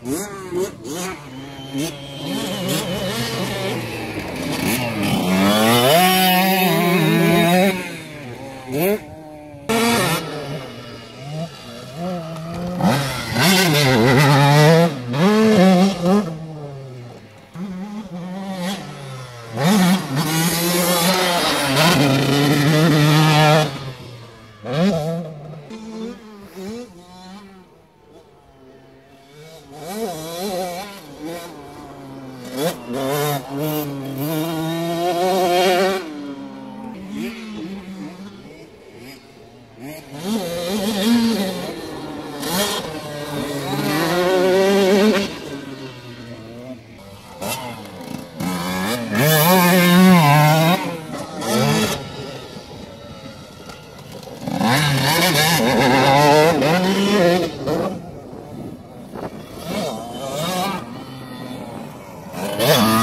Mm-hmm. Mm-hmm. Yeah.